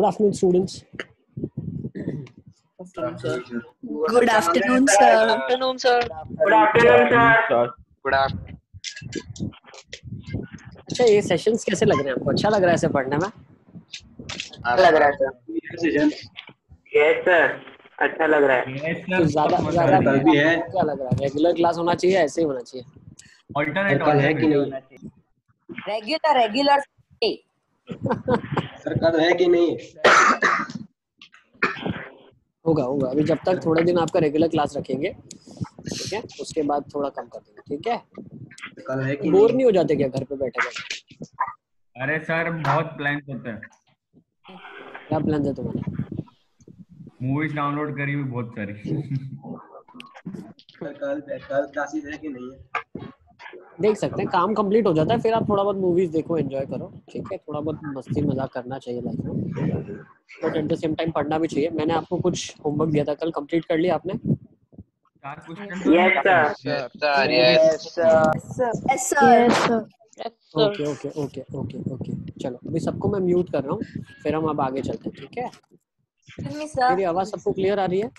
Good afternoon, students. Good afternoon, sir. afternoon, sir. Good afternoon, sir. Good afternoon. अच्छा ये sessions कैसे लग रहे हैं आपको अच्छा लग रहा है इसे पढ़ने में लग रहा है सर यस सर अच्छा लग रहा है ज़्यादा ज़्यादा है क्या लग रहा है रेगुलर क्लास होना चाहिए ऐसे ही होना चाहिए ऑल्टरनेट कल है कि नहीं Regular, regular. Hey, सर कल है कि नहीं? होगा होगा। अभी जब तक थोड़े दिन आपका रेगुलर क्लास रखेंगे ठीक है? उसके बाद थोड़ा कम कर देंगे ठीक है? कल है कि बोर नहीं? नहीं हो जाते क्या घर पे बैठे बैठे? अरे सर बहुत प्लान होते हैं। क्या प्लान है तुम्हारे? मूवीज़ डाउनलोड करी हुई बहुत सारी। सर कल कल क्लासेस है कि नहीं? है देख सकते हैं काम कंप्लीट हो जाता है फिर आप थोड़ा बहुत मूवीज़ देखो एंजॉय करो ठीक है? थोड़ा बहुत मस्ती मज़ाक करना चाहिए लाइफ में। But at the same time पढ़ना भी चाहिए। मैंने आपको कुछ होमवर्क दिया था कल कंप्लीट कर लिया आपने? Yes sir. Okay okay okay okay okay चलो अभी सबको मैं म्यूट कर रहा हूँ फिर हम अब आगे चलते हैं ठीक है. मेरी आवाज़ सबको क्लियर आ रही है?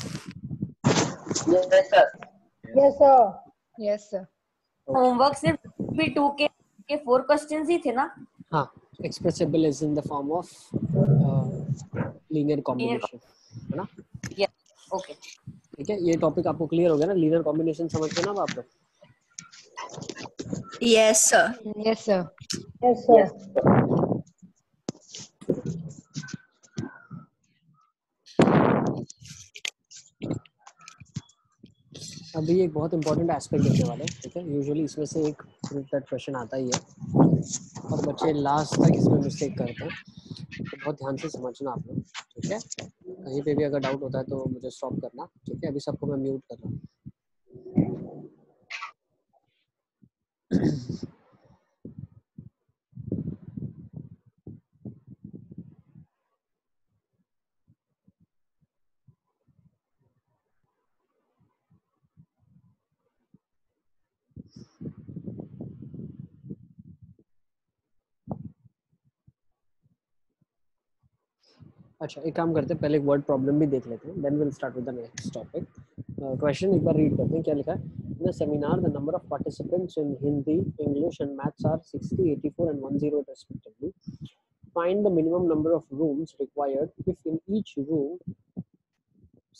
Yes sir Yes, sir. Homework सिर्फ़ भी टू के के फोर क्वेश्चंस ही थे ना? हाँ expressible is in the form of linear combination है ना? यस ओके ठीक है ये टॉपिक आपको क्लियर हो गया ना? लीनियर कॉम्बिनेशन समझ गए ना अब आप लोग? Yes, sir. Yes, sir. Yes sir अभी एक बहुत इंपॉर्टेंट एस्पेक्ट देखने वाले हैं, ठीक है? यूजुअली इसमें से एक क्वेश्चन आता ही है। और बच्चे लास्ट तक इसमें मिस्टेक करते हैं। तो बहुत ध्यान से समझना आप लोग, ठीक है? कहीं पे भी अगर डाउट होता है तो मुझे स्टॉप करना, ठीक है? अभी सबको मैं म्यूट कर रहा हूँ। अच्छा एक काम करते हैं, पहले एक वर्ड प्रॉब्लम भी देख लेते हैं then will start with the next topic question एक बार रीड करते हैं, क्या लिखा है? In the seminar the number of participants in Hindi English and maths are 60 84 and 108 respectively. Find the minimum number of rooms required. If in each room,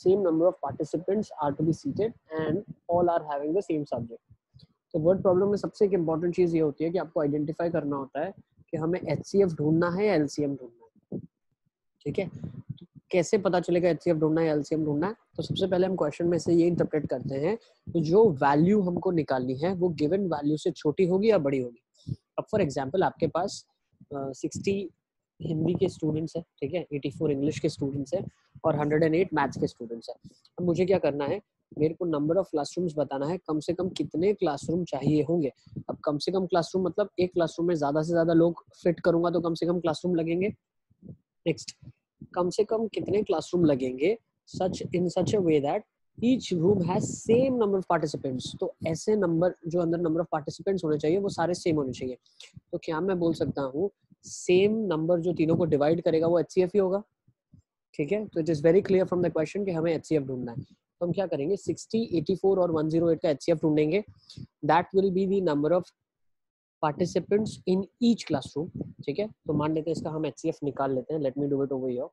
same number of participants are to be seated and all are having the same subject. तो word problem में सबसे एक important चीज़ ये होती है कि आपको identify करना होता है कि हमें एच ढूंढना है या है। ठीक है? तो कैसे पता चलेगा एच ढूंढना है एलसीएम ढूंढना है? तो सबसे पहले हम क्वेश्चन में से ये इंटरप्रेट करते हैं कि जो वैल्यू हमको निकालनी है वो गिवन वैल्यू से छोटी होगी या बड़ी होगी? अब फॉर एग्ज़ाम्पल आपके पास सिक्सटी uh, हिंदी के स्टूडेंट्स है ठीक है? 84 इंग्लिश के स्टूडेंट्स है और 108 मैथ्स के स्टूडेंट्स है। अब मुझे क्या करना है? मेरे को नंबर ऑफ़ क्लासरूम्स बताना है कम से कम कितने क्लासरूम चाहिए होंगे? अब कम से कम क्लासरूम मतलब एक क्लासरूम में ज़्यादा से ज़्यादा लोग फिट करूँगा तो कम से कम क्लासरूम लगेंगे। नेक्स्ट कम से कम कितने क्लासरूम लगेंगे? Such in such a way that each room has same number of participants तो ऐसे नंबर जो अंदर नंबर ऑफ़ पार्टिसिपेंट्स होने चाहिए वो सारे सेम होने चाहिए। तो क्या मैं बोल सकता हूँ सेम नंबर जो तीनों को डिवाइड करेगा वो एचसीएफ ही होगा? ठीक है? तो it is very clear from the question कि हमें एच सी ढूंढना है। तो हम क्या करेंगे 60, 84 और 108 का एच ढूंढेंगे। That will be the number of participants in each classroom ठीक है? तो मान लेते हैं इसका हम एच निकाल लेते हैं let me do it over here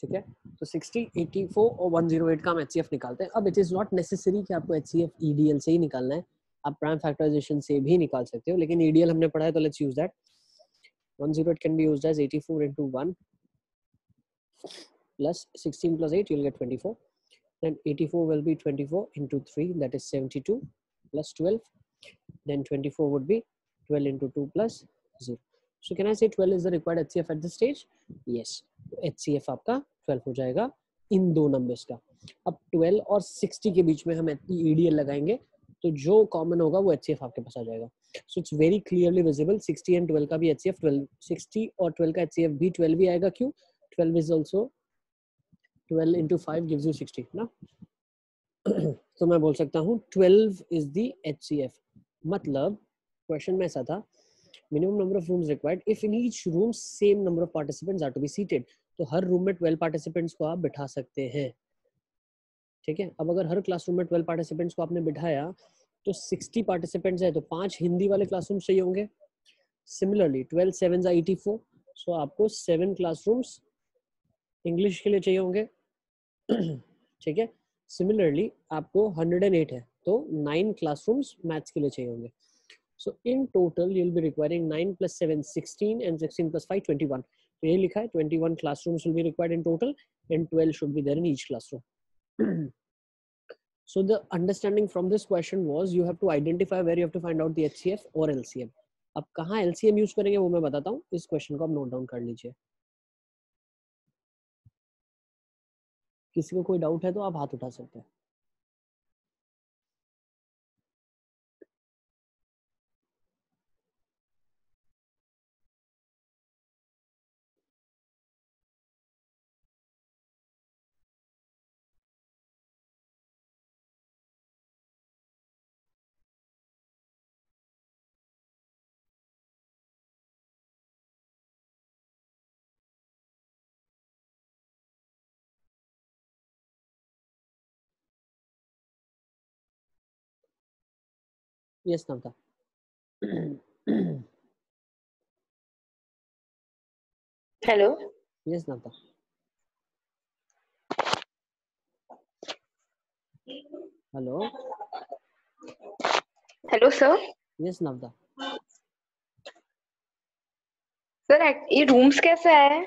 ठीक है? तो 60, 84 और 108 का हम एच निकालते हैं। अब इट इज़ नॉट नेसेसरी कि आपको एच ईडीएल से ही निकालना है। आप प्राइम फैक्टराइजेशन से भी निकाल सकते हो लेकिन ईडीएल हमने पढ़ा है तो let's use that 108 can be used as 84 into 1 plus 16 plus 8 you'll get 24 then 84 will be 24 into 3 that is 72 plus 12 then 24 would be 12 into 2 plus 0 so can i say 12 is the required hcf at this stage? Yes. Hcf आपका 12 हो जाएगा इन दो numbers का। अब 12 और 60 के बीच में हम ईडीएल लगाएँगे तो जो कॉमन होगा वो एचसीएफ आपके पास आ जाएगा। So it's very clearly visible 60 and 12 का भी एचसीएफ 12 60 और 12 का एचसीएफ भी 12 भी आएगा क्यों? 12 is also 12 into 5 gives you 60 ना? तो मैं बोल सकता हूँ 12 is the HCF मतलब क्वेश्चन में ऐसा था, minimum number of rooms required. If in each room, same number of participants are to be seated तो हर रूम में 12 पार्टिसिपेंट्स को आप बिठा सकते हैं। ठीक है? अब अगर हर क्लासरूम में 12 पार्टिसिपेंट्स को आपने बिठाया तो 60 पार्टिसिपेंट्स है तो पाँच हिंदी वाले क्लासरूम चाहिए होंगे। सिमिलरली 12 सेवन जा 84 सो आपको सेवन क्लासरूम्स इंग्लिश के लिए चाहिए होंगे। ठीक है? सिमिलरली आपको 108 है। तो नाइन क्लासरूम्स मैथ्स के लिए चाहिए होंगे so in total you will be requiring 9 plus 7 16 and 16 plus 5 21 तो ये लिखा है 21 classrooms will be required in total and 12 should be there in each classroom so the understanding from this question was you have to identify where you have to find out the HCF or LCM अब कहाँ LCM use करेंगे वो मैं बताता हूँ इस question को आप नोट डाउन कर लीजिए किसी को कोई डाउट है तो आप हाथ उठा सकते हैं yes Navta hello yes Navta hello? Hello sir yes Navta sir ये रूम्स कैसे आए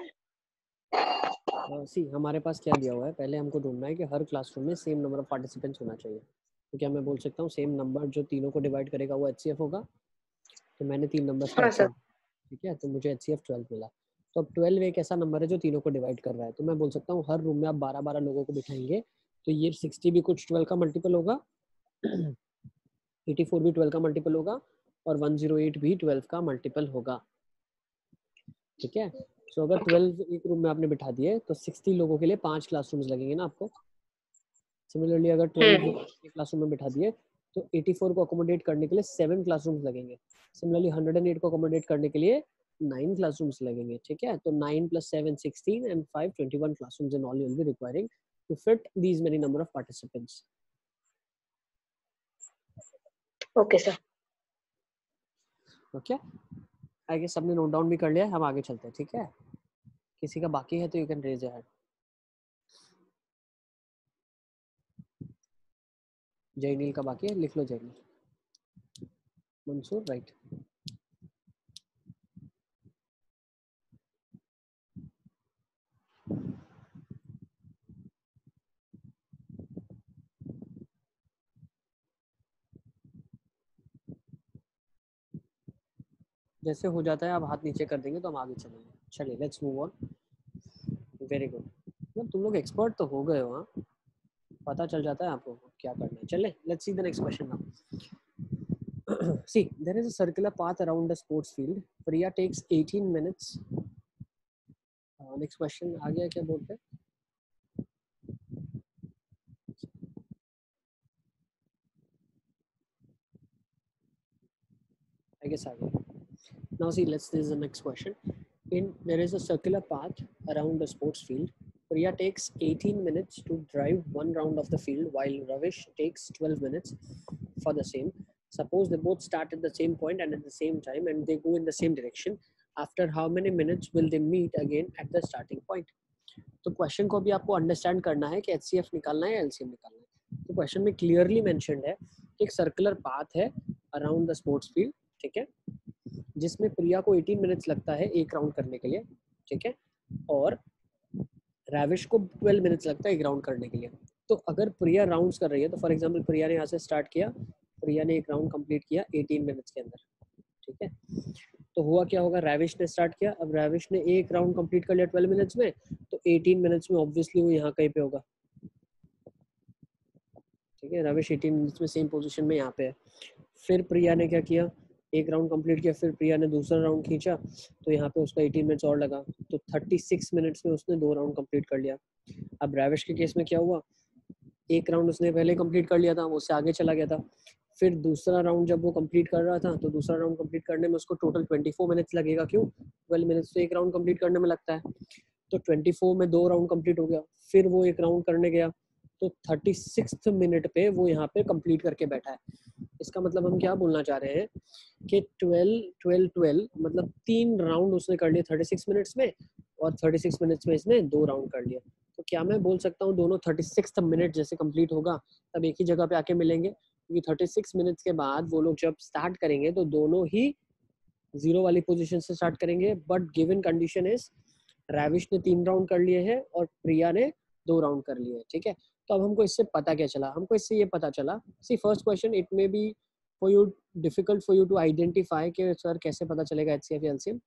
सी हमारे पास क्या दिया हुआ है? पहले हमको ढूंढना है कि हर क्लासरूम में सेम नंबर ऑफ़ पार्टिसिपेंट्स होना चाहिए। तो क्या मैं बोल सकता हूँ सेम नंबर जो तीनों को डिवाइड करेगा वो एचसीएफ होगा। तो मैंने तीन नंबर हाँ, ठीक है? तो मुझे एच सी मिला। तो अब ट्वेल्व एक ऐसा नंबर है जो तीनों को डिवाइड कर रहा है। तो मैं बोल सकता हूँ हर रूम में आप बारह बारह लोगों को बिठाएँगे तो ये सिक्सटी भी कुछ ट्वेल्व का मल्टीपल होगा। एटी फोर भी ट्वेल्व का मल्टीपल होगा और वन ज़ीरो एट भी ट्वेल्व का मल्टीपल होगा। ठीक है? सो अगर ट्वेल्व एक रूम में आपने बिठा दिए तो सिक्सटी लोगों के लिए पाँच क्लासरूम्स लगेंगे ना आपको। सिमिलरली अगर ट्वेल्व क्लासरूम में बिठा दिए तो 84 को अकोमोडेट करने के लिए सेवन क्लासरूम्स लगेंगे। सिमिलरली 108 को अकोमोडेट करने के लिए नाइन क्लासरूम्स लगेंगे ठीक है? तो nine plus seven sixteen and five twenty one classrooms in all you will be requiring to fit these many number of participants okay sir okay I guess सबने note down भी कर लिया हम आगे चलते हैं ठीक है? किसी का बाकी है तो you can raise your Jayneel का बाकी है, लिख लो जयनील। मंसूर राइट जैसे हो जाता है, आप हाथ नीचे कर देंगे तो हम आगे चलेंगे। चलिए let's move on very good तुम लोग एक्सपर्ट तो हो गए हो हाँ। पता चल जाता है आपको। क्या करना है? चले let's see the next question now see there is a circular path around the sports field Priya takes 18 minutes next question आ गया क्या बोलते हैं? I guess ah now see let's this is the next question in, there is a circular path around the sports field. Priya takes 18 minutes to drive one round of the field while Ravish takes 12 minutes for the same. Suppose they both start at the same point and at the same time and they go in the same direction. After how many minutes will they meet again at the starting point? तो question को भी आपको understand करना है कि H निकालना है LCM निकालना है तो क्वेश्चन में क्लियरली मेंशनड है कि एक सर्कुलर पाथ है अराउंड द स्पोर्ट्स फ़ील्ड ठीक है जिसमें प्रिया को 18 मिनट्स लगता है एक राउंड करने के लिए ठीक है और राविश को 12 मिनट्स लगता है एक राउंड करने के लिए। तो अगर प्रिया राउंड्स कर रही है तो फॉर एग्जांपल प्रिया ने यहाँ से स्टार्ट किया प्रिया ने एक राउंड कंप्लीट किया 18 मिनट्स के अंदर, ठीक है? तो हुआ क्या होगा? राविश ने स्टार्ट किया, अब राविश ने एक राउंड कंप्लीट कर लिया 12 मिनट्स में तो 18 मिनट्स में ऑब्वियसली वो यहाँ कहीं पे होगा। ठीक है? राविश 18 मिनट्स में सेम पोजीशन में यहाँ पे है। फिर प्रिया ने क्या किया? एक राउंड कंप्लीट किया, फिर प्रिया ने दूसरा राउंड खींचा तो यहाँ पे उसका 18 मिनट्स और लगा। तो 36 मिनट्स में उसने दो राउंड कंप्लीट कर लिया। अब राविश के केस में क्या हुआ? एक राउंड उसने पहले कंप्लीट कर लिया था, वो उससे आगे चला गया था। फिर दूसरा राउंड जब वो कंप्लीट कर रहा था तो दूसरा राउंड कंप्लीट करने में उसको टोटल 24 मिनट्स लगेगा। क्यों? 12 मिनट्स तो एक राउंड कंप्लीट करने में लगता है। तो 24 में दो राउंड कंप्लीट हो गया। फिर वो एक राउंड करने गया। तो थर्टी मिनट पे वो यहाँ पे कंप्लीट करके बैठा है। इसका मतलब हम क्या बोलना चाह रहे हैं कि 12 12 12 मतलब तीन राउंड उसने कर लिए 36 मिनट्स में और 36 मिनट्स में इसने दो राउंड कर लिया तो क्या मैं बोल सकता हूँ दोनों 36 मिनट जैसे कंप्लीट होगा, तब एक ही जगह पे आके मिलेंगे? क्योंकि 36 मिनट्स के बाद वो लोग जब स्टार्ट करेंगे तो दोनों ही ज़ीरो वाली पोजीशन से स्टार्ट करेंगे। But given condition is Ravish ने तीन राउंड कर लिए हैं और प्रिया ने दो राउंड कर लिए हैं, ठीक है? तो अब हमको इससे पता क्या चला? हमको इससे ये पता चला। See first question it may be for you difficult for you to identify कि सर कैसे पता चलेगा एच एफ़ एलसीएम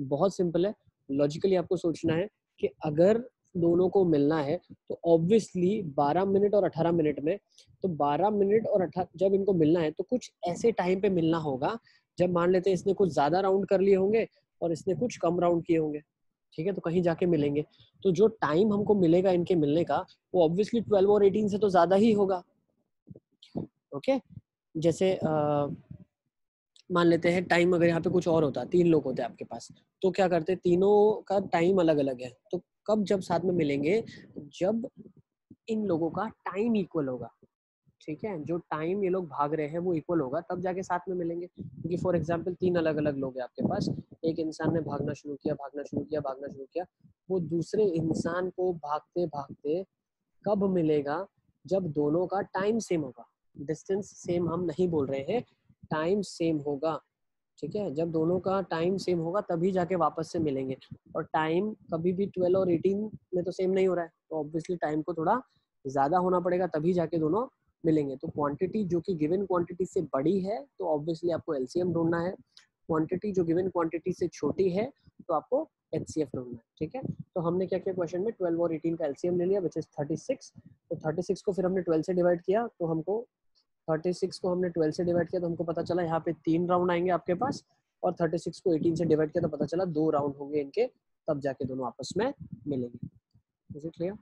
बहुत सिंपल है। लॉजिकली आपको सोचना है कि अगर दोनों को मिलना है तो ऑब्वियसली 12 मिनट और 18 मिनट में तो 12 मिनट और 18 जब इनको मिलना है तो कुछ ऐसे टाइम पे मिलना होगा। जब मान लेते हैं इसने कुछ ज़्यादा राउंड कर लिए होंगे और इसने कुछ कम राउंड किए होंगे। ठीक है तो कहीं जाके मिलेंगे। तो जो टाइम हमको मिलेगा इनके मिलने का, वो ऑब्वियसली 12 और 18 से तो ज़्यादा ही होगा। ओके जैसे मान लेते हैं टाइम अगर यहाँ पे कुछ और होता, तीन लोग होते हैं आपके पास तो क्या करते, तीनों का टाइम अलग अलग है। तो कब जब साथ में मिलेंगे, जब इन लोगों का टाइम इक्वल होगा। ठीक है, जो टाइम ये लोग भाग रहे हैं वो इक्वल होगा, तब जाके साथ में मिलेंगे। क्योंकि फॉर एग्ज़ाम्पल तीन अलग अलग लोग हैं आपके पास। एक इंसान ने भागना शुरू किया, भागना शुरू किया, भागना शुरू किया। वो दूसरे इंसान को भागते भागते कब मिलेगा? जब दोनों का टाइम सेम होगा। डिस्टेंस सेम हम नहीं बोल रहे हैं। टाइम सेम होगा। ठीक है? जब दोनों का टाइम सेम होगा, तभी जाके वापस से मिलेंगे। और टाइम कभी भी 12 और 18 में तो सेम नहीं हो रहा है। तो ऑब्वियसली टाइम को थोड़ा ज़्यादा होना पड़ेगा, तभी जाके दोनों मिलेंगे। तो क्वांटिटी जो कि गिवन क्वांटिटी से बड़ी है तो ऑब्वियसली आपको एलसीएम ढूंढना है। क्वांटिटी जो गिवन क्वांटिटी से छोटी है तो आपको एच ढूंढना है, ठीक है? तो हमने क्या किया क्वेश्चन में? 12 और 18 का एलसीएम ले लिया विच इज़ 36 तो 36 को फिर हमने 12 से डिवाइड किया तो हमको 36 को हमने 12 से डिवाइड किया तो हमको पता चला यहाँ पे तीन राउंड आएँगे आपके पास, और 36 को 18 से डिवाइड किया तो पता चला दो राउंड होंगे इनके, तब जाके दोनों आपस में मिलेंगे। इज़ इट क्लियर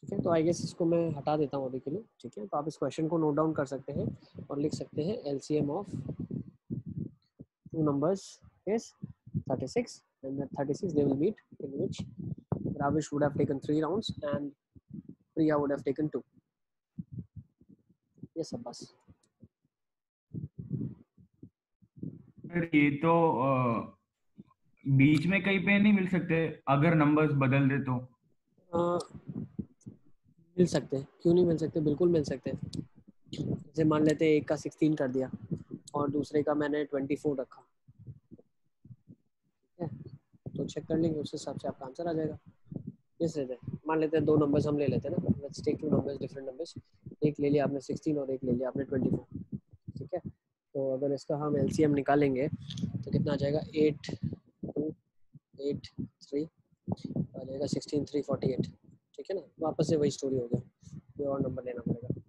ठीक है? तो आई गेस इसको मैं हटा देता हूँ अभी के लिए ठीक है? तो आप इस क्वेश्चन को नोट डाउन कर सकते हैं और लिख सकते हैं LCM of two numbers is 36 and at 36 they will meet in which Ravish would have taken three rounds and Priya would have taken two. ये सब बस। ये तो अ, बीच में कहीं पे नहीं मिल सकते अगर नंबर्स बदल दे तो? अ, मिल सकते हैं। क्यों नहीं मिल सकते? बिल्कुल मिल सकते हैं। जैसे मान लेते हैं, एक का 16 कर दिया और दूसरे का मैंने 24 रखा। ठीक है? तो चेक कर लेंगे, उस हिसाब से आपका आंसर आ जाएगा। यस हैं मान लेते हैं दो नंबर्स हम ले लेते हैं ना। Let's take two numbers different numbers एक ले लिया आपने 16 और एक ले लिया आपने 24 ठीक है? तो अगर इसका हम एलसीएम निकालेंगे तो कितना आ जाएगा? एट टू 8 3 आ जाएगा 16 3 48 ठीक है ना? वापस से वही स्टोरी हो गया। कोई और नंबर लेना पड़ेगा।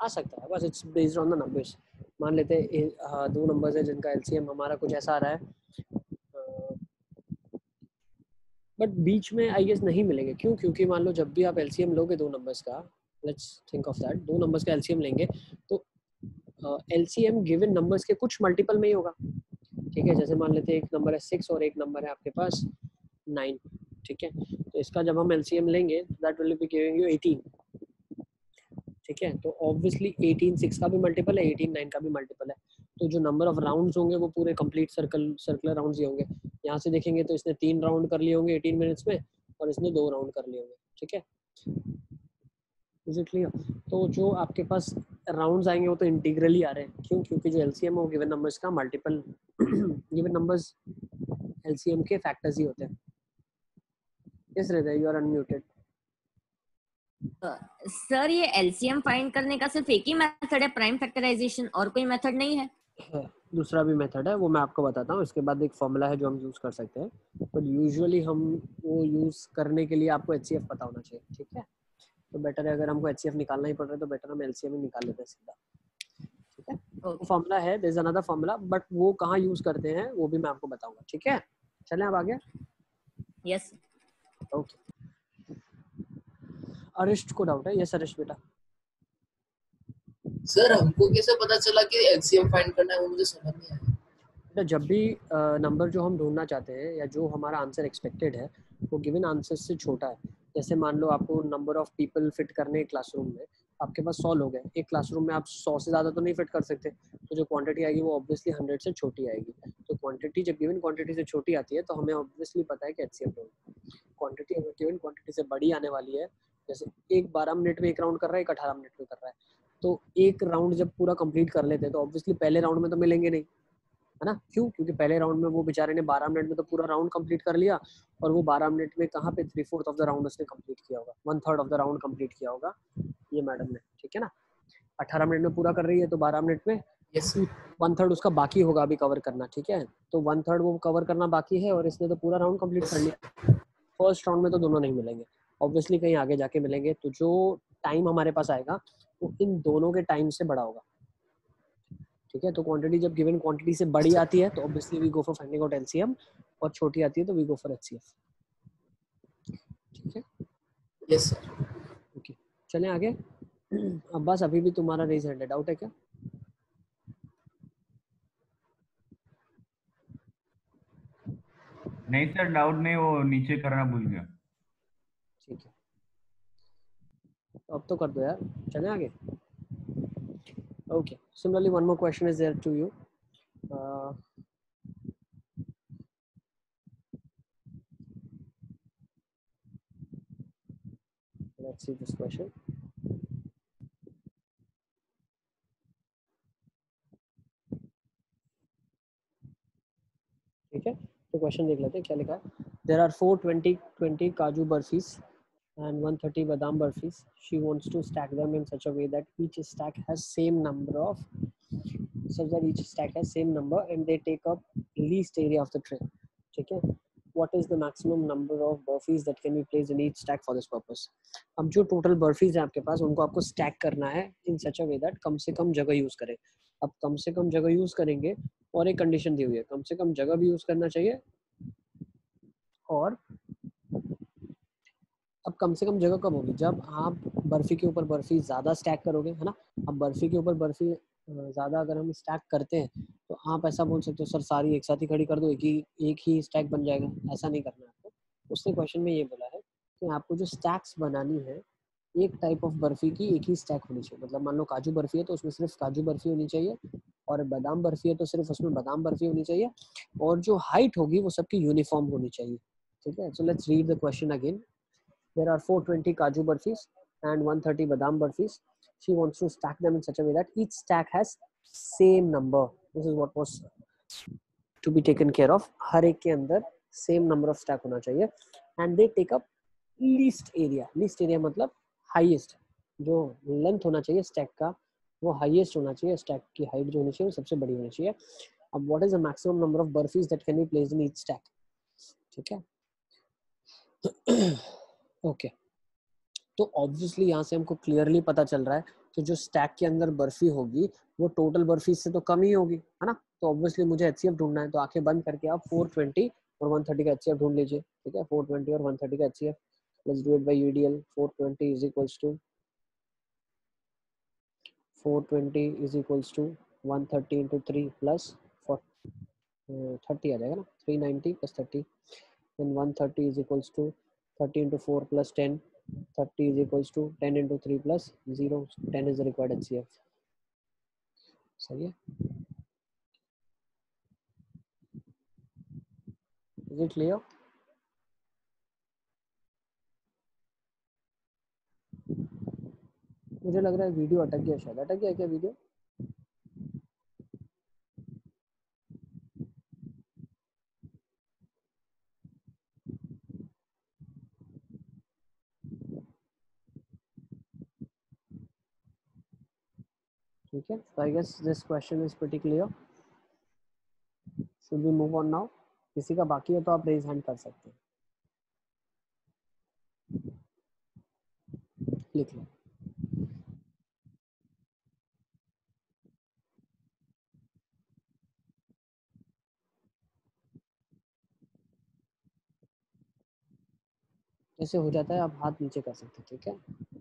आ सकता है, बस it's based on the numbers मान लेते हैं दो नंबर्स है जिनका एलसीएम हमारा कुछ ऐसा आ रहा है। बट बीच में आई गेस नहीं मिलेंगे। क्यों? क्योंकि मान लो जब भी आप एलसीएम लोगे दो नंबर्स का लेट्स थिंक ऑफ़ दैट दो नंबर्स का एलसीएम लेंगे तो एलसीएम गिवन नंबर्स के कुछ मल्टीपल में ही होगा। ठीक है? जैसे मान लेते हैं एक नंबर है सिक्स और एक नंबर है आपके पास नाइन ठीक है? इसका जब हम एलसीएम लेंगे that will be giving you 18 ठीक है? तो ऑब्वियसली 18 सिक्स का भी मल्टीपल है 18 नाइन का भी मल्टीपल है. तो जो नंबर ऑफ़ राउंड्स होंगे, वो पूरे कंप्लीट सर्कल सर्कुलर राउंड्स ही होंगे. यहाँ से देखेंगे तो इसने तीन राउंड कर लिए होंगे 18 मिनट्स में, और इसने दो राउंड कर लिए होंगे. ठीक है? क्लियर तो जो आपके पास राउंड्स आएँगे, वो तो इंटीग्रली आ रहे हैं. क्यों? क्योंकि जो एलसीएम है गिवन नंबर्स का मल्टीपल गिवन नंबर्स एलसीएम के फैक्टर्स ही होते हैं. यस है यू आर अनम्यूटेड सर ये एलसीएम फाइंड करने का सिर्फ़ एक ही मेथड है प्राइम फैक्टराइजेशन और कोई मेथड नहीं है? दूसरा भी मेथड है वो मैं आपको बताता हूँ। इसके बाद एक फॉर्मूला है जो हम यूज़ कर सकते हैं। बट यूजुअली हम वो यूज़ करने के लिए आपको एचसीएफ पता होना चाहिए ठीक है? तो बेटर है अगर हमको एच निकालना ही पड़ रहा है तो बेटर हम एलसीएम ही निकाल लेते हैं सीधा ठीक है? ओके फॉर्मूला है there is another formula but वो कहाँ यूज़ करते हैं वो भी मैं आपको बताऊँगा ठीक है? चलें अब आगे। यस ओके अरिस्ट को डाउट है? यस अरिस्ट बेटा। सर हमको कैसे पता चला कि एलसीएम फाइंड करना है वो मुझे समझ नहीं आया। जब भी नंबर जो हम ढूंढना चाहते हैं या जो हमारा आंसर एक्सपेक्टेड है वो गिवन आंसर से छोटा है। जैसे मान लो आपको नंबर ऑफ़ पीपल फिट करने क्लासरूम में आपके पास सौ लोग हैं। एक क्लासरूम में आप सौ से ज़्यादा तो नहीं फिट कर सकते। तो जो क्वांटिटी आएगी वो ऑब्वियसली हंड्रेड से छोटी आएगी। तो क्वांटिटी जब गिवन क्वांटिटी से छोटी आती है तो हमें ऑब्वियसली पता है कि एच सी क्वांटिटी अगर गिवन क्वांटिटी से बड़ी आने वाली है, जैसे एक बारह मिनट में एक राउंड कर रहा है, एक अठारह मिनट में कर रहा है। तो एक राउंड जब पूरा कंप्लीट कर लेते हैं तो ऑब्वियसली पहले राउंड में तो मिलेंगे नहीं। है ना? क्यों? क्योंकि पहले राउंड में वो बेचारे ने 12 मिनट में तो पूरा राउंड कंप्लीट कर लिया और वो 12 मिनट में कहाँ पे three fourth of the round उसने कंप्लीट किया होगा? One third of the round complete किया होगा ये मैडम ने ठीक है ना? 18 मिनट में पूरा कर रही है तो 12 मिनट में यस वन थर्ड उसका बाकी होगा अभी कवर करना ठीक है? तो वन थर्ड वो कवर करना बाकी है और इसने तो पूरा राउंड कंप्लीट कर लिया। फ़र्स्ट राउंड में तो दोनों नहीं मिलेंगे। ऑब्वियसली कहीं आगे जाके मिलेंगे। तो जो टाइम हमारे पास आएगा वो इन दोनों के टाइम से बड़ा होगा। ठीक है? तो क्वांटिटी जब गिवन क्वांटिटी से बड़ी आती है तो obviously we go for finding out LCM और छोटी आती है तो वी गो फॉर एचसीएफ ठीक है? यस सर ओके चलें आगे। अब्बास अभी भी तुम्हारा रेज हैंड है डाउट है क्या? नहीं सर डाउट नहीं वो नीचे करना भूल गया। ठीक है। तो अब तो कर दो यार। चलें आगे। Okay similarly one more question is there to you let's see this question. ठीक है? तो क्वेश्चन देख लेते हैं, क्या लिखा है? There are four twenty twenty kaju barfis and 130 badam burfis she wants to stack them in such a way that each stack has same number of such that each stack has same number and they take up least area of the tray ठीक है what is the maximum number of burfies that can be placed in each stack for this purpose अब जो total बर्फीज हैं आपके पास उनको आपको stack करना है इन such a way that come से कम जगह यूज़ करें अब कम से कम जगह यूज़ करेंगे और एक कंडीशन दी हुई है कम से कम जगह भी यूज़ करना चाहिए और अब कम से कम जगह कब होगी। जब आप बर्फ़ी के ऊपर बर्फ़ी ज़्यादा स्टैक करोगे, है ना? अब बर्फ़ी के ऊपर बर्फ़ी ज़्यादा अगर हम स्टैक करते हैं तो आप ऐसा बोल सकते हो, सर, सारी एक साथ ही खड़ी कर दो, एक ही एक ही स्टैक बन जाएगा। ऐसा नहीं करना आपको। उसने क्वेश्चन में ये बोला है कि आपको जो स्टैक्स बनानी है, एक टाइप ऑफ़ बर्फ़ी की एक ही स्टैक होनी चाहिए। मतलब मान लो काजू बर्फ़ी है तो उसमें सिर्फ़ काजू बर्फ़ी होनी चाहिए और बादाम बर्फ़ी है तो सिर्फ़ उसमें बादाम बर्फ़ी होनी चाहिए और जो हाइट होगी, वो सबकी यूनिफॉर्म होनी चाहिए। ठीक है? So let's read the question again there are 420 kaju barfis and 130 badam barfis she wants to stack them in such a way that each stack has same number this is what was to be taken care of हर एक के अंदर same number of stack होना चाहिए and they take up least area least area मतलब highest जो length होना चाहिए स्टैक का वो हाईएस्ट होना चाहिए स्टैक की हाइट जो होनी वो सबसे बड़ी होनी चाहिए अब what is the maximum number of barfis that can be placed in each stack ठीक है ओके तो ऑब्वियसली यहाँ से हमको क्लियरली पता चल रहा है कि जो स्टैक के अंदर बर्फ़ी होगी वो टोटल बर्फ़ी से तो कम ही होगी है ना? तो ऑब्वियसली मुझे एच ढूंढना है तो आँखें बंद करके आप 420 और 130 का एच ढूंढ लीजिए ठीक है? 420 और 130 का H let's do it by UDL 420 is equals to 420 is equals to 130 into 3 plus 40, uh, 30 आ जाएगा ना? 390 plus 30 then 130 is equals to 30 into 4 plus 10 30 is equals to 10 into 3 plus 0 10 is the required HCF सही है is it clear मुझे लग रहा है video अटक गया शायद अटक गया क्या वीडियो ठीक है so i guess this question is pretty clear should we move on now किसी का बाकी है तो आप रेज हैंड कर सकते हैं लिख लो जैसे हो जाता है आप हाथ नीचे कर सकते हैं ठीक है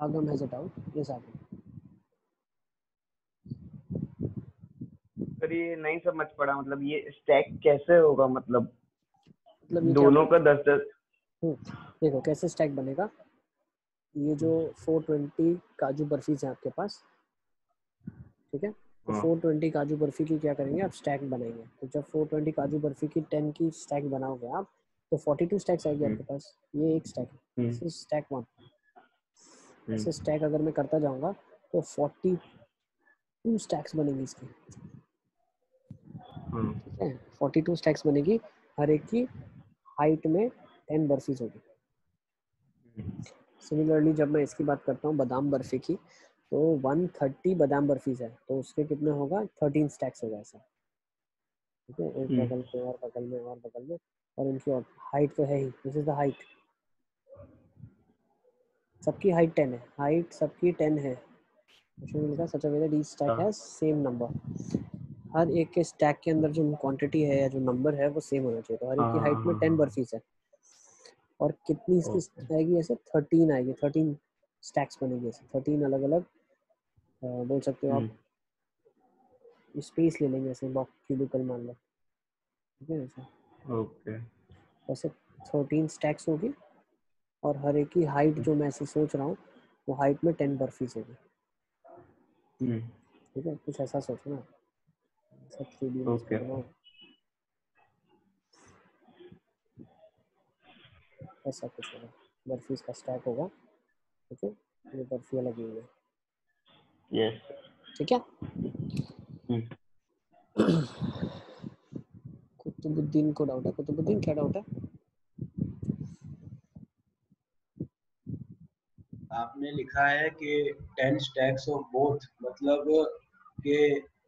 Agam has a doubt. Yes, Agam. Sir ये नहीं समझ पड़ा मतलब ये स्टैक कैसे होगा मतलब? मतलब दोनों का दस दस। हम्म, देखो कैसे स्टैक बनेगा? ये जो 420 काजू बर्फीज है आपके पास ठीक है? तो हाँ। 420 काजू बर्फ़ी की क्या करेंगे? आप स्टैक बनाएँगे। तो जब 420 काजू बर्फ़ी की 10 की स्टैक बनाओगे आप तो 42 स्टैक्स आएगी आपके पास। ये एक stack hmm, stack one hmm, ऐसे स्टैक अगर मैं करता जाऊँगा तो 42 स्टैक्स बनेंगी इसकी। ठीक है? 42 स्टैक्स बनेगी हर एक की हाइट में 10 बर्फीज होगी। सिमिलरली जब मैं इसकी बात करता हूँ बादाम बर्फ़ी की तो 130 बादाम बर्फीज है तो उसके कितने होगा? 13 स्टैक्स होगा ऐसा। ठीक है? एक हम्म। बगल पे और बगल में और बगल में और इनकी हाइट तो है ही। दिस इज़ द हाइट सबकी हाइट 10 है। हाइट सबकी 10 है। लिखा सच अ वे स्टैक हाँ। सेम नंबर हर एक के स्टैक के अंदर जो क्वांटिटी है या जो नंबर है वो सेम होना चाहिए। तो हर एक की हाँ, हाइट में हाँ, 10 हाँ। बर्फीज है। और कितनी इसकी आएगी? ऐसे 13 आएगी। 13 स्टैक्स बनेगी ऐसे। 13 अलग अलग बोल सकते हो हम्म, आप स्पेस ले लेंगे ऐसे बॉक्स क्यूबिकल मान लो। ठीक है ऐसे? ओके। वैसे 13 स्टैक्स होगी। और हर एक की हाइट जो मैं ऐसे सोच रहा हूँ वो हाइट में 10 बर्फीज होगी। हम्म, ठीक है? कुछ ऐसा सोचो ना। सब थ्री डी Okay. ऐसा कुछ होगा। बर्फीज का स्टैक होगा। ठीक है? ये बर्फ़ी लगी हुई है। यस ठीक है? हम्म। कुतुबुद्दीन को डाउट है। कुतुबुद्दीन क्या डाउट है? आपने लिखा है कि टेन स्टैक्स ऑफ़ बोथ मतलब कि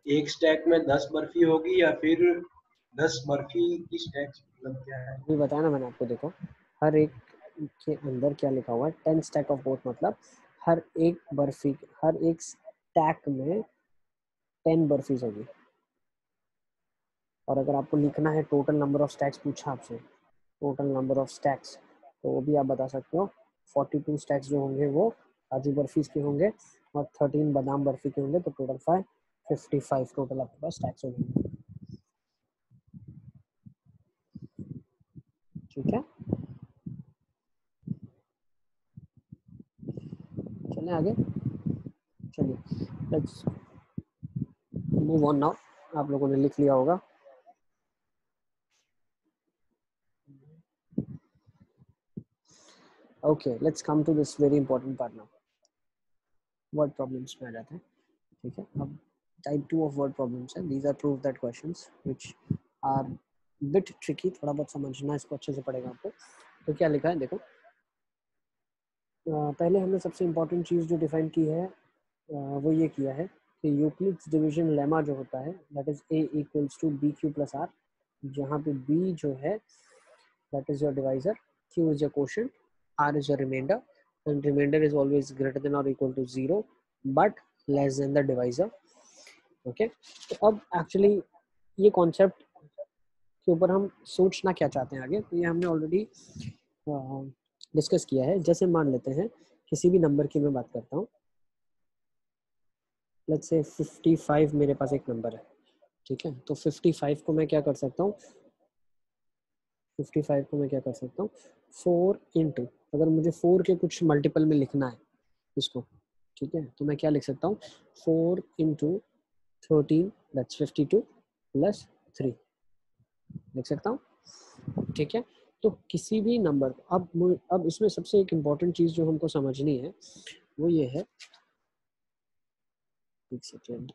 एक स्टैक में दस बर्फ़ी होगी या फिर दस बर्फ़ी की स्टैक्स मतलब क्या है? अभी बताया मैंने आपको, देखो, हर एक के अंदर क्या लिखा हुआ है? टेन स्टैक ऑफ़ बोथ मतलब हर एक बर्फ़ी, हर एक स्टैक में टेन बर्फीज होगी। और अगर आपको लिखना है टोटल नंबर ऑफ़ स्टैक्स पूछा आपसे टोटल नंबर ऑफ़ स्टैक्स तो वो भी आप बता सकते हो। 42 स्टैक्स जो होंगे वो काजू बर्फीज के होंगे और 13 बादाम बर्फ़ी के होंगे तो total five fifty five total आपके पास स्टैक्स होंगे। ठीक है? चलें आगे? चलिए लेट्स मूव ऑन नाउ आप लोगों ने लिख लिया होगा। Okay let's come to this very important part now. Word problems में आ जाते हैं ठीक है? अब type two of word problems है. These are proof that questions which are bit tricky थोड़ा बहुत समझना इसको अच्छे से पड़ेगा आपको। तो क्या लिखा है? देखो। अह, पहले हमने सबसे इम्पोर्टेंट चीज़ जो डिफाइन की है अह, वो ये किया है कि यूक्लिड्स डिवीज़न लेमा जो होता है that is a equals to b q plus r जहाँ पे बी जो है that is your divisor q is your question r is your remainder and remainder is always greater than or equal to zero but less than the divisor okay तो अब actually ये concept के ऊपर हम सोचना क्या चाहते हैं आगे तो ये हमने ऑलरेडी डिस्कस किया है जैसे मान लेते हैं किसी भी नंबर की मैं बात करता हूँ लेट्स से 55 मेरे पास एक नंबर है ठीक है तो 55 को मैं क्या कर सकता हूँ 55 को मैं क्या कर सकता हूँ फोर इंटू अगर मुझे फोर के कुछ मल्टीपल में लिखना है इसको, ठीक है? तो मैं क्या लिख सकता हूँ? Four into thirteen that's fifty two plus three लिख सकता हूँ? ठीक है? तो किसी भी नंबर अब अब इसमें सबसे एक इंपॉर्टेंट चीज़ जो हमको समझनी है, वो ये है, एक सेकेंड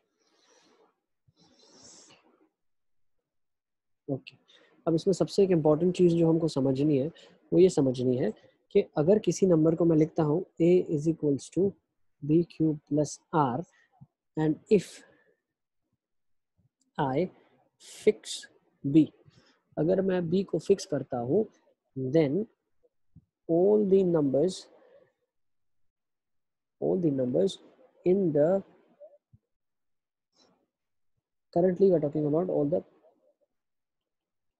ओके okay. अब इसमें सबसे एक इंपॉर्टेंट चीज़ जो हमको समझनी है वो ये समझनी है कि अगर किसी नंबर को मैं लिखता हूँ, a is equals to b cube plus r and if I fix b, अगर मैं b को फिक्स करता हूँ then all the numbers, all the numbers in the currently we are talking about all the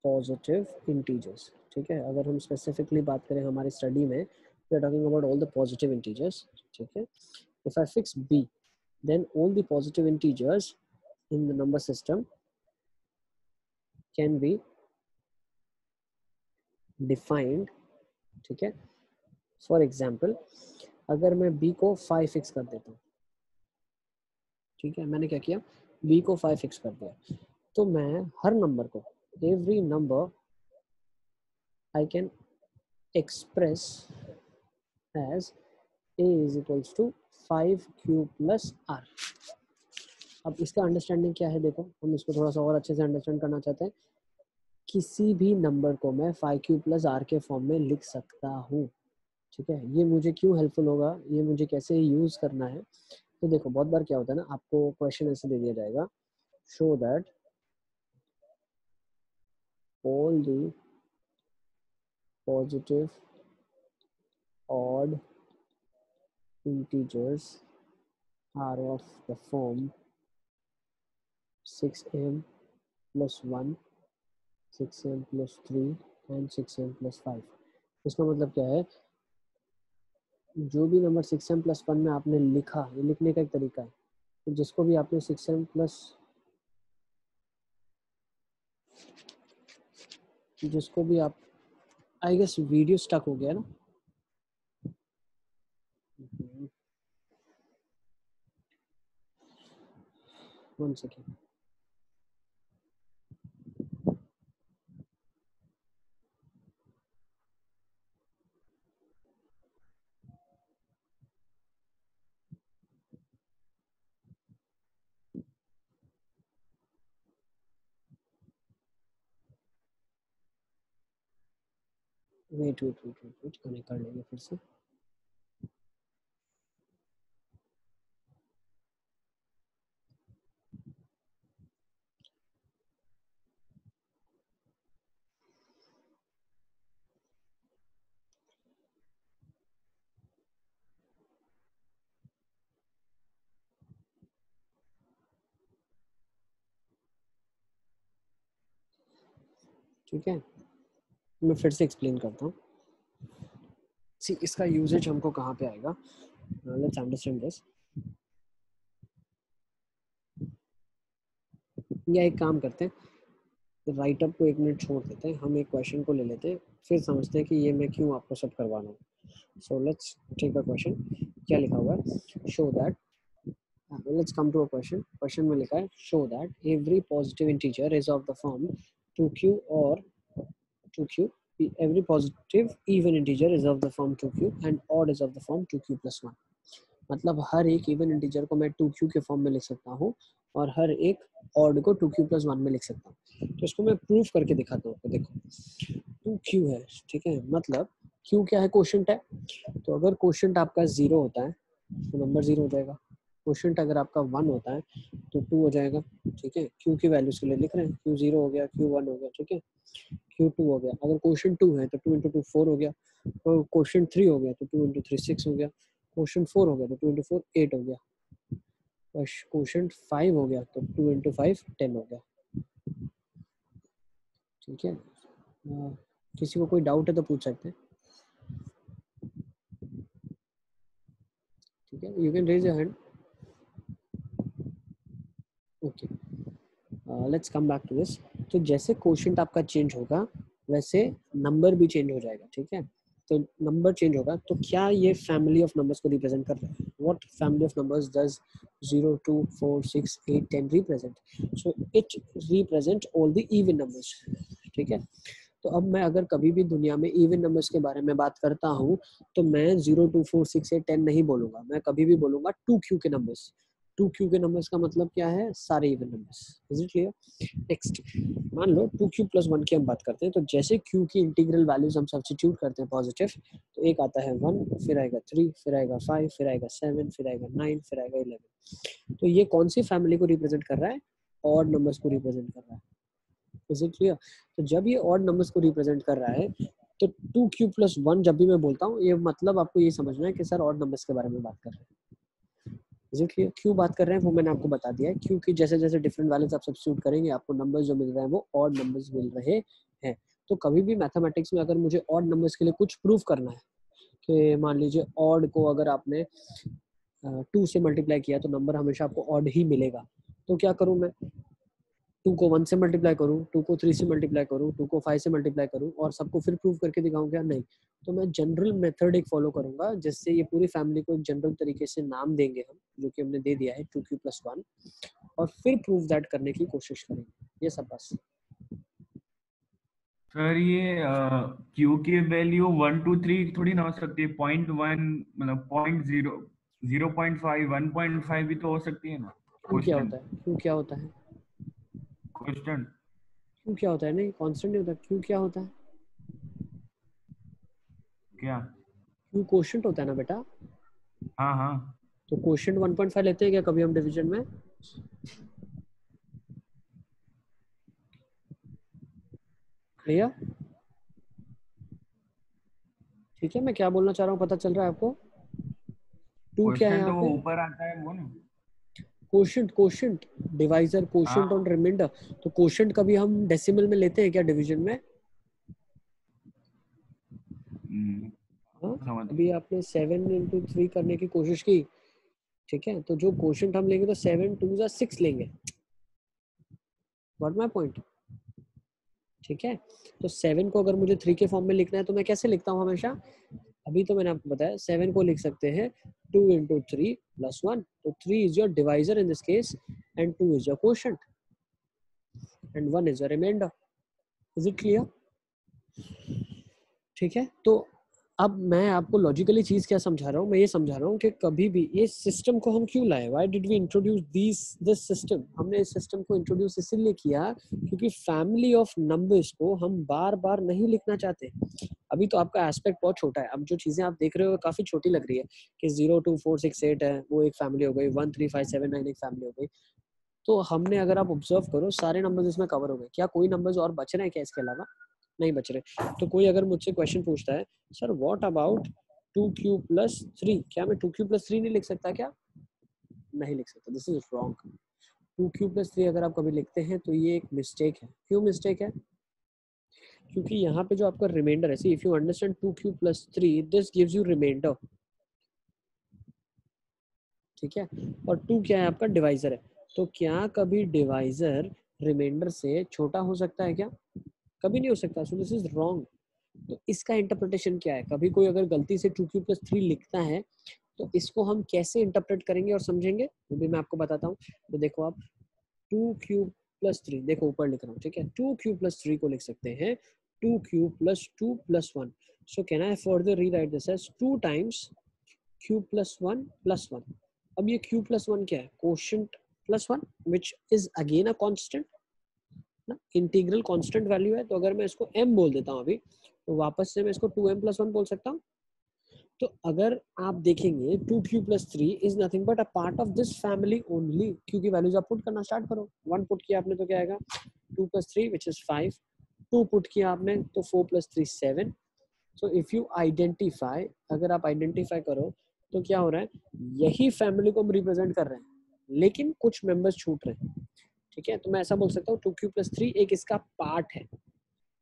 positive integers ठीक है? अगर हम specifically बात करें हमारी स्टडी में we are talking about all the positive integers ठीक है? If I fix b then all the positive integers in the number system can be defined ठीक है? फॉर एग्ज़ाम्पल अगर मैं बी को फाइव फिक्स कर देता हूँ, ठीक है? मैंने क्या किया? बी को फाइव फिक्स कर दिया। तो मैं हर नंबर को every number I can express as a is equals to 5q plus r. अब इसका अंडरस्टैंडिंग क्या है देखो, हम इसको थोड़ा सा और अच्छे से अंडरस्टैंड करना चाहते हैं। किसी भी नंबर को मैं 5q प्लस आर के फॉर्म में लिख सकता हूँ। ठीक है? ये मुझे क्यों हेल्पफुल होगा? ये मुझे कैसे यूज़ करना है? तो देखो, बहुत बार क्या होता है ना, आपको क्वेश्चन ऐसे दे दिया जाएगा। Show that all the positive odd integers are of the form 6m plus 1 6m plus 3 and 6m plus 5 इसका मतलब क्या है जो भी नंबर 6m plus 1 में आपने लिखा ये लिखने का एक तरीका है तो जिसको भी आपने 6m plus जिसको भी आप आई गेस वीडियो स्टक हो गया ना। One second wait wait wait wait wait connect कर लेंगे फिर से। ठीक है? मैं फिर से एक्सप्लेन करता हूँ। सी इसका यूजेज हमको कहाँ पे आएगा? लेट्स अंडरस्टैंड दिस या एक काम करते हैं। राइट अप को एक मिनट छोड़ देते हैं। हम एक क्वेश्चन को ले लेते हैं। फिर समझते हैं कि ये मैं क्यों आपको सब करवाना हूँ। So let's take a question क्या लिखा हुआ है? Show that let's come to a question question में लिखा है show that every positive integer is of the form 2q और 2q every positive, even integer is of the form 2q and odd is of the form 2q plus 1 मतलब हर एक even integer को मैं 2q के form में लिख सकता हूँ और हर एक ऑड को 2q प्लस वन में लिख सकता हूँ। तो इसको मैं प्रूफ करके दिखाता हूँ। देखो 2q है, ठीक है? मतलब q क्या है? क्वेश्चन है। तो अगर क्वेश्चन आपका ज़ीरो होता है तो नंबर ज़ीरो हो जाएगा। क्वेश्चन अगर आपका वन होता है तो टू हो जाएगा, ठीक है? क्यू की वैल्यूज़ के लिए लिख रहे हैं क्यू ज़ीरो हो गया क्यू वन हो गया, ठीक है? क्यू टू हो गया। अगर क्वेश्चन टू है तो टू इंटू टू फोर हो गया। और क्वेश्चन थ्री हो गया तो टू इंटू थ्री सिक्स हो गया। क्वेश्चन फोर हो गया तो टू इंटू फोर एट हो गया। क्वेश्चन फाइव हो गया तो टू इंटू फाइव टेन हो गया। ठीक है? किसी को कोई डाउट है तो पूछ सकते हैं। ठीक है? You can raise your hand okay let's come back to this तो जैसे क्वेश्चन आपका चेंज होगा, वैसे नंबर भी चेंज हो जाएगा, ठीक है? तो नंबर चेंज होगा तो क्या ये फैमिली ऑफ़ नंबर्स को रिप्रेजेंट कर रहा है? What family of numbers does 0 2 4 6 8 10 represent so it represent all the even numbers ठीक है? तो अब मैं अगर कभी भी दुनिया में इवन नंबर्स के बारे में बात करता हूँ तो मैं zero two four six eight ten नहीं बोलूँगा। मैं कभी भी बोलूँगा टू क्यू के नंबर्स टू क्यू के नंबर्स का मतलब क्या है? सारे even numbers is it clear next मान लो टू क्यू प्लस वन की हम बात करते हैं तो जैसे क्यू की इंटीग्रल वैल्यूज़ हम सब्सिट्यूट करते हैं पॉजिटिव तो एक आता है वन, फिर आएगा थ्री फिर आएगा फाइव फिर आएगा सेवन फिर आएगा नाइन फिर आएगा इलेवन तो ये कौन सी फैमिली को रिप्रेजेंट कर रहा है? और नंबर्स को रिप्रेजेंट कर रहा है. इज़ इट क्लियर तो जब ये ऑड नंबर्स को रिप्रेजेंट कर रहा है तो टू क्यू प्लस वन जब भी मैं बोलता हूँ, ये मतलब आपको ये समझना है कि सर ऑड नंबर्स के बारे में बात कर रहे हैं। इज़ इट क्लियर क्यों बात कर रहे हैं? वो मैंने आपको बता दिया है। क्योंकि जैसे जैसे डिफरेंट वैल्यूज़ आप सब्सिट्यूट करेंगे, आपको नंबर्स जो मिल रहे हैं, वो ऑड नंबर्स मिल रहे हैं। तो कभी भी मैथमेटिक्स में अगर मुझे ऑड नंबर्स के लिए कुछ प्रूफ करना है, कि मान लीजिए ऑड को अगर आपने टू से मल्टीप्लाई किया तो नंबर हमेशा आपको ऑड ही मिलेगा। तो क्या करूँ मैं? टू को वन से मल्टीप्लाई करूँ टू को थ्री से मल्टीप्लाई करूँ टू को फाइव से मल्टीप्लाई करूँ और सबको फिर प्रूव करके दिखाऊँ क्या? नहीं। तो मैं जनरल मेथड एक फॉलो करूँगा जिससे ये पूरी फैमिली को एक जनरल तरीके से नाम देंगे हम जो कि हमने दे दिया है टू क्यू प्लस वन और फिर प्रूव दैट करने की कोशिश करेंगे। ये सब बस। सर ये क्यू की वैल्यू वन टू थ्री थोड़ी ना हो सकती है। पॉइंट वन मतलब point zero zero point five one point five भी तो हो सकती है ना? क्यों क्या होता है? क्यों क्या होता है? क्वेश्चन क्यों क्या होता है? नहीं कांस्टेंट नहीं होता। क्यों क्या होता है? क्या? क्यों क्वोशंट होता है ना बेटा? हाँ हाँ। तो क्वोशंट 1.5 लेते हैं क्या कभी हम डिवीज़न में? क्लियर ठीक है मैं क्या बोलना चाह रहा हूँ पता चल रहा है आपको? टू क्या है तो ऊपर आता है वो ना। क्वोशंट क्वोशंट डिवाइजर हाँ। और रिमाइंडर तो क्वोशंट कभी हम डेसिमल में लेते हैं क्या डिवीज़न में? हम्म, हाँ अभी आपने सेवन इंटू थ्री करने की कोशिश की ठीक है? तो जो क्वोशंट हम लेंगे तो सेवन टू या सिक्स लेंगे। व्हाट माय पॉइंट ठीक है? तो सेवन को अगर मुझे थ्री के फॉर्म में लिखना है तो मैं कैसे लिखता हूँ हमेशा? अभी तो मैंने आपको बताया सेवन को लिख सकते हैं two into three plus one तो three is your divisor in this case and two is your question and one is your reminder is it clear ठीक है? तो अब मैं आपको लॉजिकली चीज़ क्या समझा रहा हूँ? मैं ये समझा रहा हूँ कि कभी भी ये सिस्टम को हम क्यों लाए? Why did we introduce this this system हमने इस सिस्टम को इंट्रोड्यूस इसीलिए किया क्योंकि फैमिली ऑफ़ नंबर्स को हम बार बार नहीं लिखना चाहते। अभी तो आपका एस्पेक्ट बहुत छोटा है। अब जो चीज़ें आप देख रहे हो काफ़ी छोटी लग रही है कि zero two four six eight है, वो एक फैमिली हो गई one three five seven nine एक फैमिली हो गई। तो हमने अगर आप ऑब्ज़र्व करो, सारे नंबर्स इसमें कवर हो गए। क्या कोई नंबर्स और बच रहे हैं क्या इसके अलावा? नहीं बच रहे। तो कोई अगर मुझसे क्वेश्चन पूछता है, sir what about two q plus three क्या मैं टू क्यू प्लस थ्री नहीं लिख सकता क्या? नहीं लिख सकता। This is wrong two q plus three अगर आप कभी लिखते हैं तो ये एक मिस्टेक है। क्यों मिस्टेक है? क्योंकि यहाँ पे जो आपका रिमाइंडर है see if you understand two q plus three this gives you reminder ठीक है? और टू क्या है? आपका डिवाइजर है। तो क्या कभी डिवाइजर रिमाइंडर से छोटा हो सकता है क्या? कभी नहीं हो सकता। सो दिस इज़ रॉन्ग तो इसका इंटरप्रिटेशन क्या है? कभी कोई अगर गलती से टू क्यू प्लस थ्री लिखता है तो इसको हम कैसे इंटरप्रेट करेंगे और समझेंगे? वो भी मैं आपको बताता हूँ। तो देखो आप टू क्यू प्लस थ्री देखो ऊपर लिख रहा हूँ, ठीक है? टू क्यू प्लस थ्री को लिख सकते हैं। Two q plus two plus one so can I further rewrite this as two times q plus one plus one अब ये क्यू प्लस वन क्या है? Question plus one which is again a constant ना integral constant value है तो अगर मैं इसको m बोल देता हूँ अभी तो वापस से मैं इसको 2m प्लस वन बोल सकता हूँ। तो अगर आप देखेंगे 2q q plus three is nothing but a part of this family only क्योंकि वैल्यूज़ आप पुट करना स्टार्ट करो। वन पुट किया आपने तो क्या आएगा? Two plus three which is five two put किया आपने तो four plus three seven so if you identify अगर आप आइडेंटिफाई करो तो क्या हो रहा है? यही फैमिली को हम रिप्रेजेंट कर रहे हैं, लेकिन कुछ मेंबर्स छूट रहे हैं। ठीक है? तो मैं ऐसा बोल सकता हूँ टू क्यू प्लस थ्री एक इसका पार्ट है।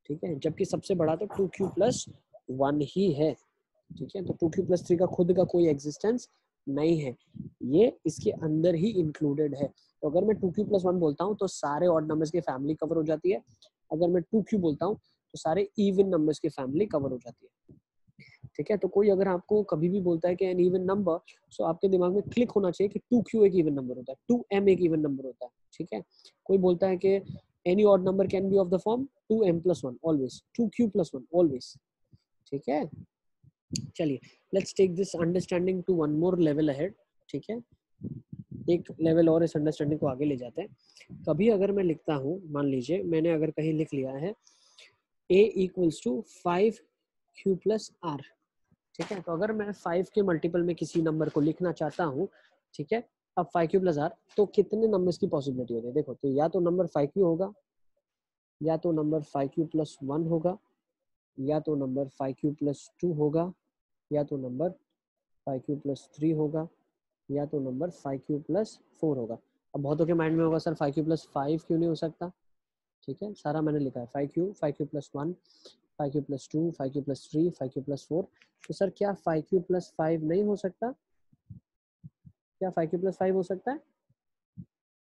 ठीक है? जबकि सबसे बड़ा तो टू क्यू प्लस वन ही है। ठीक है? तो टू क्यू प्लस थ्री का खुद का कोई एग्जिस्टेंस नहीं है। ये इसके अंदर ही इंक्लूडेड है। तो अगर मैं टू क्यू प्लस वन बोलता हूँ तो सारे ऑड नंबर्स की फैमिली कवर हो जाती है। अगर मैं टू क्यू बोलता हूँ तो सारे इवन नंबर्स की फैमिली कवर हो जाती है। ठीक है? तो कोई अगर आपको कभी भी बोलता है कि एन इवन नंबर सो आपके दिमाग में क्लिक होना चाहिए कि टू क्यू एक इवन नंबर होता है टू एम एक इवन नंबर होता है, ठीक है? कोई बोलता है कि any odd number can be of the form two m plus one always two q plus one always ठीक है? चलिए let's take this understanding to one more level ahead ठीक है? एक लेवल और इस अंडरस्टैंडिंग को आगे ले जाते हैं। कभी अगर मैं लिखता हूँ, मान लीजिए, मैंने अगर कहीं लिख लिया है, a equals to five q plus r ठीक है? तो अगर मैं फाइव के मल्टीपल में किसी नंबर को लिखना चाहता हूँ, ठीक है? अब फाइव क्यू प्लस आर तो कितने नंबर्स की पॉसिबिलिटी होती है? देखो तो या तो नंबर फाइव क्यू होगा, या तो number five q plus one होगा, या तो number five q plus two होगा, या तो number five q plus three होगा, या तो number five q plus four होगा। अब बहुतों के माइंड में होगा, sir five q plus five क्यों नहीं हो सकता? ठीक है? सारा मैंने लिखा है। Five q five q plus one five q plus two, five q plus three, five q plus four. तो सर, क्या फाइव क्यू प्लस फाइव नहीं हो सकता? क्या फाइव क्यू प्लस फाइव हो सकता है?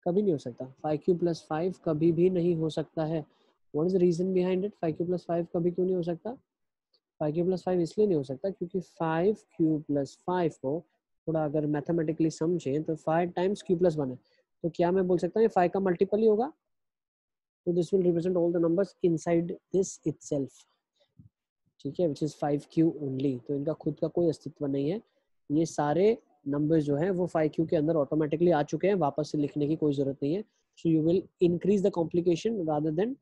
कभी नहीं हो सकता। फाइव क्यू प्लस फाइव कभी भी नहीं हो सकता है। What is the reason behind it five q plus five कभी क्यों नहीं हो सकता? फाइव क्यू प्लस फाइव इसलिए नहीं हो सकता क्योंकि फाइव क्यू प्लस फाइव को थोड़ा अगर मैथमेटिकली समझें तो five times q plus one है। तो क्या मैं बोल सकता हूँ फाइव का मल्टीपल ही होगा? तो this will represent all the numbers inside this itself ठीक है which is five q only तो इनका खुद का कोई अस्तित्व नहीं है। ये सारे नंबर जो है, वो फाइव क्यू के अंदर ऑटोमेटिकली आ चुके हैं। वापस से लिखने की कोई ज़रूरत नहीं है। So you will increase the complication rather than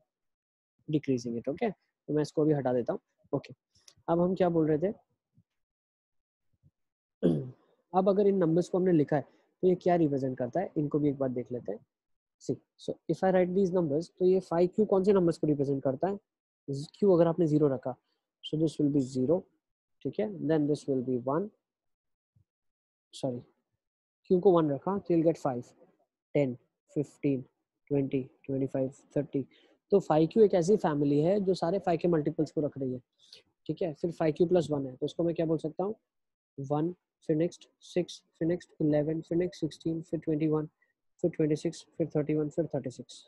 decreasing it okay तो मैं इसको अभी हटा देता हूँ। Okay okay. अब हम क्या बोल रहे थे? अब अगर इन नंबर्स को हमने लिखा है तो ये क्या रिप्रेजेंट करता है? इनको भी एक बार देख लेते हैं। See so if I write these numbers तो ये फाइव क्यू कौन से नंबर्स को रिप्रेजेंट करता है? क्यू अगर आपने ज़ीरो रखा so this will be zero ठीक है? Then this will be one sorry q को वन रखा? तो will get five ten fifteen twenty twenty five thirty तो फाइव क्यू एक ऐसी फैमिली है जो सारे फाइव के मल्टीपल्स को रख रही है। ठीक है? फिर फाइव क्यू प्लस वन है। तो इसको मैं क्या बोल सकता हूँ? वन फिर नेक्स्ट सिक्स फिर नेक्स्ट इलेवन फिर नेक्स्ट सिक्सटीन फिर ट्वेंटी वन फिर ट्वेंटी सिक्स फिर थर्टी वन फिर थर्टी सिक्स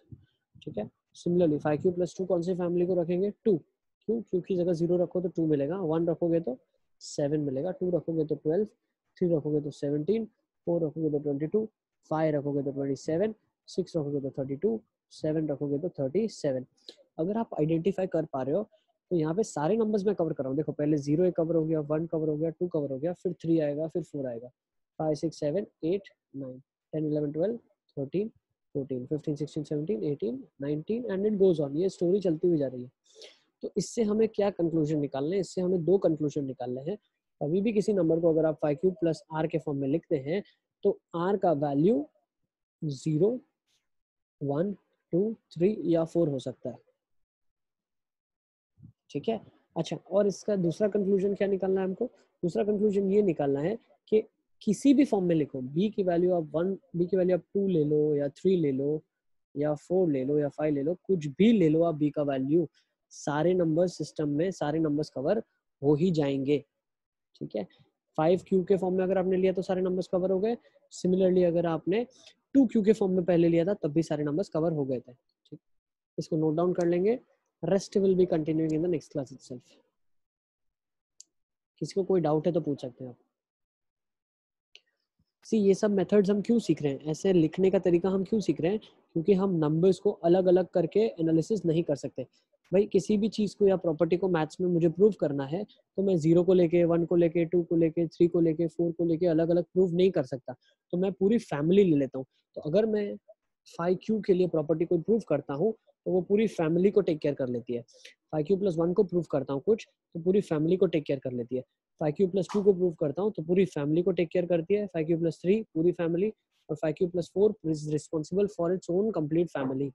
ठीक है? Similarly five q plus two कौन सी फैमिली को रखेंगे? टू क्यों? क्यू की जगह ज़ीरो रखो तो टू मिलेगा। वन रखोगे तो सेवन मिलेगा। टू रखोगे तो ट्वेल्व थ्री रखोगे तो सेवनटीन फोर रखोगे तो ट्वेंटी टू फाइव रखोगे तो ट्वेंटी सेवन सिक्स रखोगे तो थर्टी टू सेवन रखोगे तो थर्टी सेवन अगर आप आइडेंटिफाई कर पा रहे हो तो यहाँ पे सारे नंबर्स मैं कवर कर रहा हूँ। देखो, पहले ज़ीरो एक कवर हो गया वन कवर हो गया टू कवर हो गया, फिर थ्री आएगा, फिर फोर आएगा। Five six seven eight nine ten eleven twelve thirteen fourteen fifteen sixteen seventeen eighteen nineteen and it goes on ये स्टोरी चलती हुई जा रही है। तो इससे हमें क्या कंक्लूजन निकालना है? इससे हमें दो कंक्लूजन निकालने हैं। कभी भी किसी नंबर को अगर आप फाइव क्यू प्लस आर के फॉर्म में लिखते हैं तो आर का value zero one two three या फोर हो सकता है। ठीक है? अच्छा और इसका दूसरा कंक्लूजन क्या निकालना है हमको? दूसरा कंक्लूजन ये निकालना है कि किसी भी फॉर्म में लिखो। बी की वैल्यू आप वन बी की वैल्यू आप टू ले लो या थ्री ले लो या फोर ले लो या फाइव ले लो, कुछ भी ले लो आप बी का वैल्यू सारे नंबर सिस्टम में सारे नंबर्स कवर हो ही जाएँगे। ठीक है? फाइव क्यू के फॉर्म में अगर आपने लिया तो सारे नंबर्स कवर हो गए। सिमिलरली अगर आपने टू क्यू के फॉर्म में पहले लिया था, तब भी सारे नंबर्स कवर हो गए थे। ठीक? इसको नोट डाउन कर लेंगे। Rest will be continuing in the next class itself किसी को कोई डाउट है तो पूछ सकते हैं आप। सी ये सब मेथड्स हम क्यों सीख रहे हैं? ऐसे लिखने का तरीका हम क्यों सीख रहे हैं? क्योंकि हम नंबर्स को अलग अलग करके एनालिसिस नहीं कर सकते। भाई, किसी भी चीज़ को या प्रॉपर्टी को मैथ्स में मुझे प्रूव करना है तो मैं ज़ीरो को लेके वन को लेके टू को लेके थ्री को लेके फोर को लेके अलग अलग प्रूव नहीं कर सकता। तो मैं पूरी फैमिली ले लेता हूँ। तो अगर मैं फाइव क्यू के लिए प्रॉपर्टी को प्रूव करता हूँ तो वो पूरी फैमिली को टेक केयर कर लेती है। फाइव क्यू प्लस वन को प्रूव करता हूँ कुछ तो पूरी फैमिली को टेक केयर कर लेती है। फाइव क्यू प्लस टू को प्रूव करता हूँ तो पूरी फैमिली को टेक केयर करती है। फाइव क्यू प्लस थ्री पूरी फैमिली और five q plus four is responsible for its own family.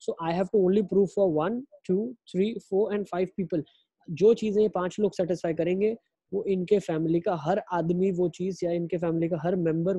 So I have to only prove for one two three four and five people जो चीज़ें ये पाँच लोग satisfy करेंगे, वो इनके फैमिली का हर आदमी वो चीज़ या इनके फैमिली का हर मेंबर